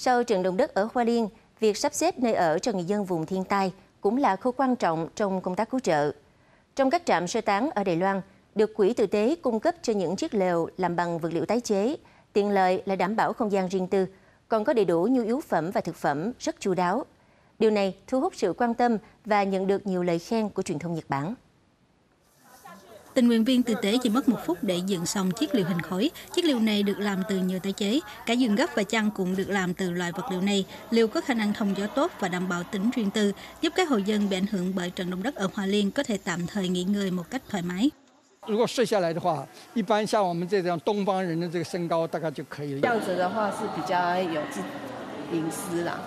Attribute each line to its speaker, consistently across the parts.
Speaker 1: Sau trận động đất ở Hoa Liên, việc sắp xếp nơi ở cho người dân vùng thiên tai cũng là khâu quan trọng trong công tác cứu trợ. Trong các trạm sơ tán ở Đài Loan, được Quỹ Tử tế cung cấp cho những chiếc lều làm bằng vật liệu tái chế, tiện lợi là đảm bảo không gian riêng tư, còn có đầy đủ nhu yếu phẩm và thực phẩm rất chu đáo. Điều này thu hút sự quan tâm và nhận được nhiều lời khen của truyền thông Nhật Bản.
Speaker 2: Tình nguyện viên tư tế chỉ mất một phút để dựng xong chiếc liều hình khối. Chiếc liều này được làm từ nhựa tái chế. Cả giường gấp và chăn cũng được làm từ loại vật liệu này. Liều có khả năng thông gió tốt và đảm bảo tính riêng tư, giúp các hộ dân bị ảnh hưởng bởi trận động đất ở Hoa Liên có thể tạm thời nghỉ ngơi một cách thoải mái.
Speaker 3: 如果睡下来的话，一般像我们这种东方人的这个身高大概就可以了。
Speaker 4: 这样子的话是比较有自隐私啦。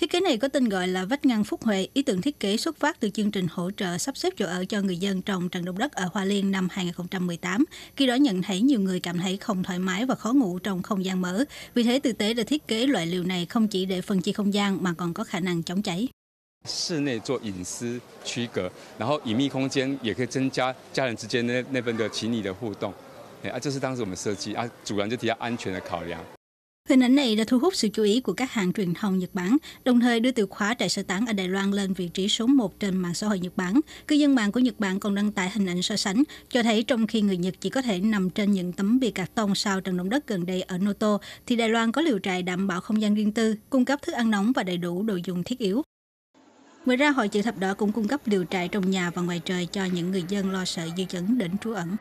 Speaker 2: Thiết kế này có tên gọi là vách ngăn Phúc Huệ. Ý tưởng thiết kế xuất phát từ chương trình hỗ trợ sắp xếp chỗ ở cho người dân trong trận động đất ở Hoa Liên năm 2018. Khi đó nhận thấy nhiều người cảm thấy không thoải mái và khó ngủ trong không gian mở. Vì thế, thực tế đã thiết kế loại liều này không chỉ để phân chia không gian mà còn có khả năng chống cháy.
Speaker 5: 室内做隐私区隔，然后隐秘空间也可以增加家人之间那那份的情谊的互动。啊，这是当时我们设计啊，主人就提到安全的考量。
Speaker 2: Hình ảnh này đã thu hút sự chú ý của các hãng truyền thông Nhật Bản, đồng thời đưa từ khóa trại sơ tán ở Đài Loan lên vị trí số 1 trên mạng xã hội Nhật Bản. Cư dân mạng của Nhật Bản còn đăng tải hình ảnh so sánh, cho thấy trong khi người Nhật chỉ có thể nằm trên những tấm bìa cạc tông sau trận động đất gần đây ở Noto, thì Đài Loan có liều trại đảm bảo không gian riêng tư, cung cấp thức ăn nóng và đầy đủ đồ dùng thiết yếu. Ngoài ra, Hội chữ thập đỏ cũng cung cấp liều trại trong nhà và ngoài trời cho những người dân lo sợ dư chấn đến trú ẩn.